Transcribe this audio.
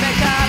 make up.